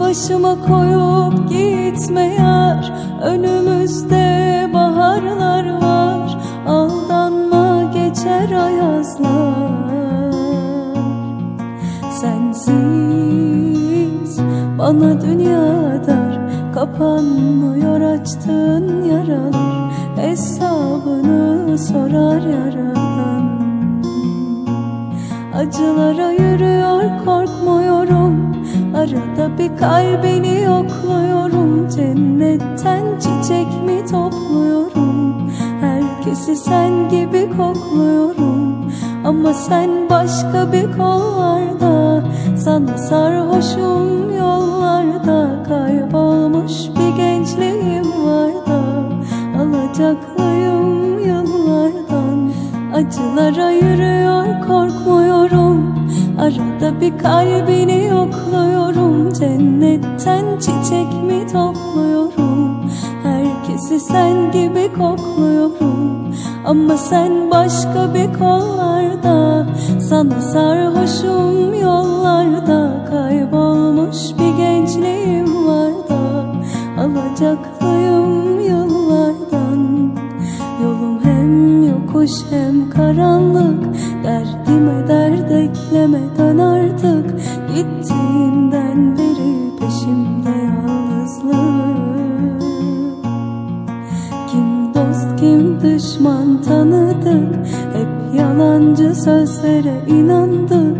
Başıma koyup gitme yar. Önümüzde baharlar var. Aldanma geçer ayazlar. Sensiz bana dünya dar Kapanmıyor açtığın yaralar. Hesabını sorar yaradan. Acılara yürüyor Bir kalbini yokluyorum Cennetten çiçek mi topluyorum? Herkesi sen gibi kokluyorum Ama sen başka bir kollarda. Sana sarhoşum yollarda Kaybolmuş bir gençliğim var da Alacaklıyım yıllardan Acılara yürüyor korkmuyorum. Arada bir kalbini sen başka bir kollarda Sana sarhoşum yollarda Kaybolmuş bir gençliğim var da Alacaklıyım yıllardan. Yolum hem yokuş hem karanlık Derdime dert eklemeden artık. Gittiğinden beri sözlere inandık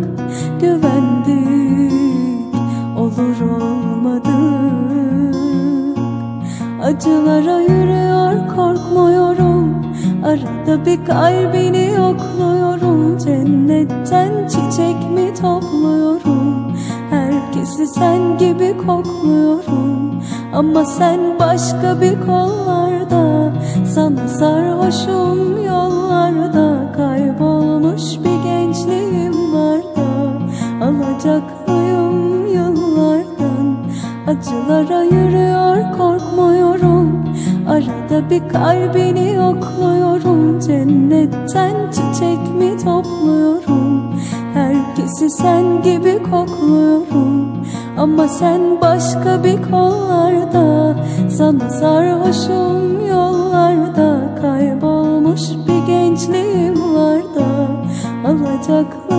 Güvendik olur olmadık. Acılara yürüyor korkmuyorum Arada bir kalbini yokluyorum. Cennetten çiçek mi topluyorum? Herkesi sen gibi kokluyorum. Ama sen başka bir kollarda Sana sarhoşum yollarda Alacaklıyım yıllardan Acılara yürüyor korkmuyorum. Arada bir kalbini yokluyorum Cennetten çiçek mi topluyorum? Herkesi sen gibi kokluyorum Ama sen başka bir kollarda. Sana sarhoşum yollarda Kaybolmuş bir gençliğim var da Alacak